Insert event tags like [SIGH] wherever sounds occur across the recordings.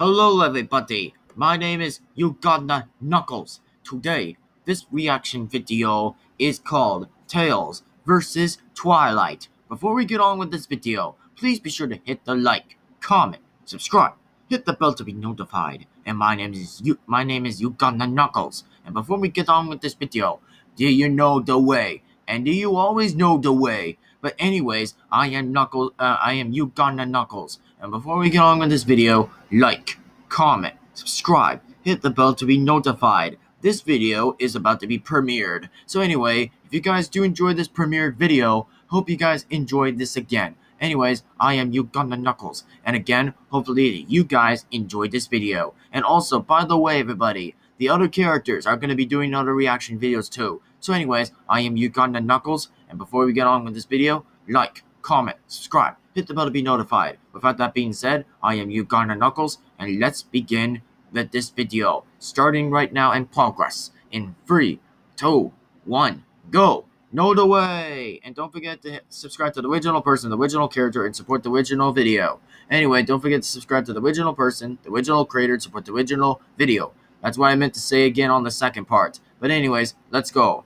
Hello everybody, my name is Uganda Knuckles. Today, this reaction video is called Tails vs. Twilight. Before we get on with this video, please be sure to hit the like, comment, subscribe, hit the bell to be notified. And my name is U my name is Uganda Knuckles. And before we get on with this video, do you know the way? And do you always know the way? But anyways, I am Knuckles. Uh, I am Uganda Knuckles. And before we get on with this video, like, comment, subscribe, hit the bell to be notified. This video is about to be premiered. So anyway, if you guys do enjoy this premiered video, hope you guys enjoyed this again. Anyways, I am Uganda Knuckles. And again, hopefully you guys enjoyed this video. And also, by the way, everybody, the other characters are going to be doing other reaction videos too. So anyways, I am Uganda Knuckles, and before we get on with this video, like, comment, subscribe, hit the bell to be notified. Without that being said, I am Uganda Knuckles, and let's begin with this video. Starting right now in progress. In 3, 2, 1, go! Know the way! And don't forget to hit, subscribe to the original person, the original character, and support the original video. Anyway, don't forget to subscribe to the original person, the original creator, and support the original video. That's what I meant to say again on the second part. But anyways, let's go.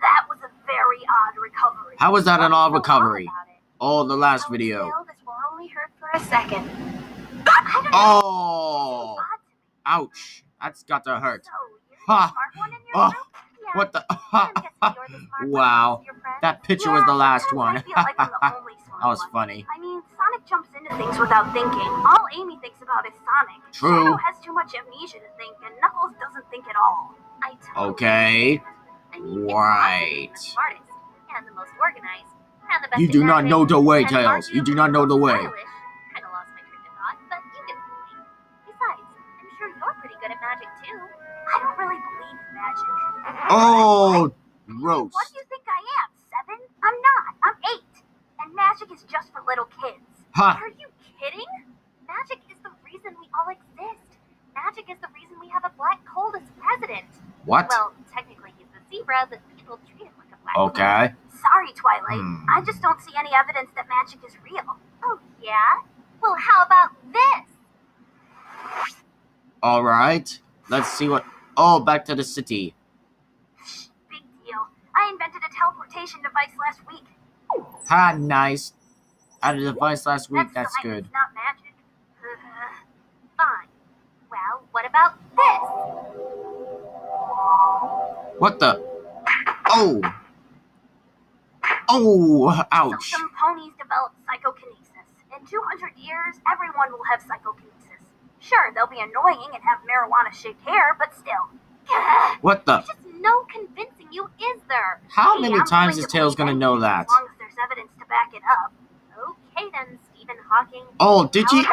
That was a very odd recovery. How was that an odd recovery? odd about it? Oh, the last Oh, video. still, this will only hurt for a second. I don't know. Oh, It's so odd to me. ouch. That's got to hurt. Ha. the smart one in your Oh. What the? I'm [LAUGHS] guessing you're the smart one wow. amongst your friends. That picture was the last one. I feel like I'm the [LAUGHS] only smart That was funny. Things without thinking. All Amy thinks about is Sonic. True. Shadow has too much amnesia to think, and Knuckles doesn't think at all. Okay. I mean, Right. the smartest and the most organized and the best You do not know the way, Tails. You do not know the way. stylish. Kinda lost my train of thought, but you get the point. Besides, I'm sure you're pretty good at magic too. I don't really believe in magic. Oh, What gross. do you think I am? Seven? I'm not. I'm eight. And magic is just for little kids. Ha. Are you kidding? Magic is the reason we all exist. Magic is the reason we have a black cold as president. What? Well, technically he's the zebra, but people treat him like a black Okay. Sorry, Twilight. Hmm. I just don't see any evidence that magic is real. Oh, yeah? Well, how about this? All right. Let's see what. Oh, back to the city. Big deal. I invented a teleportation device last week. Ha, nice. Had a device last week. That's still- good. Not magic. Uh, fine. Well, what about this? What the? Oh. Oh, So ouch. some ponies developed psychokinesis. In 200 years, everyone will have psychokinesis. Sure, they'll be annoying and have marijuana-shaped hair, but still. What the? There's just no convincing you, is there? How Hey, many I'm times is Tails gonna know that? As long as there's evidence to back it up. Okay then, Stephen Hawking. Oh, did she?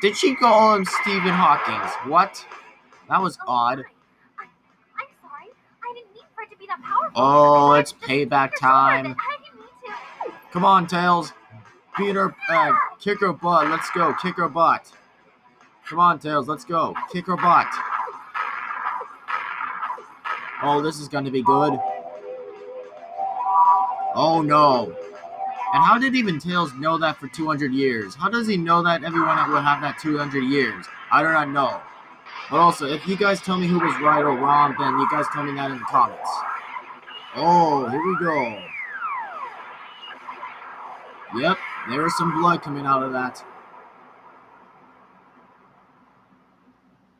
Did she call him Stephen Hawkins? What? That was Oh, odd. I, I'm sorry. I didn't mean for it to be that powerful. Oh, it's payback time. than- I didn't mean to. Come on, Tails. Beat her, uh, kick her butt. Let's go. Kick her butt. Come on, Tails. Let's go. Kick her butt. Oh, this is gonna be good. Oh no. And how did even Tails know that for 200 years? How does he know that everyone will have that 200 years? I do not know. But also, if you guys tell me who was right or wrong, then you guys tell me that in the comments. Oh, here we go. Yep, there is some blood coming out of that.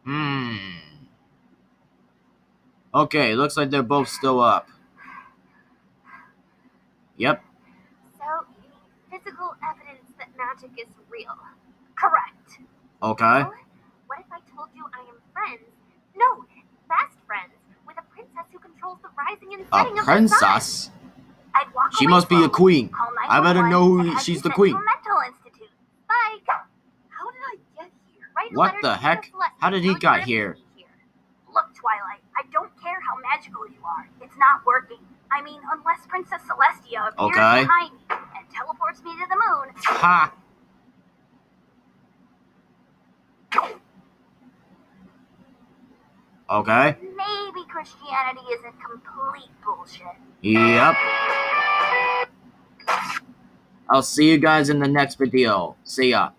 Hmm. Okay, looks like they're both still up. Yep. So, you need physical evidence that magic is real. Correct. Okay. Well, what if I told you I am friends? No, best friends with a princess who controls the rising and A setting of the sun. princess? She away must be a queen. I better know who she's the queen. to a mental institute. Bye. How did I get here? Write What the heck? How did he got here? here. Look, Twilight, I don't care how magical you are. It's not working. I mean, unless Princess Celestia appears Okay. behind me and teleports me to the moon. Ha! Okay. Maybe Christianity isn't complete bullshit. Yep. I'll see you guys in the next video. See ya.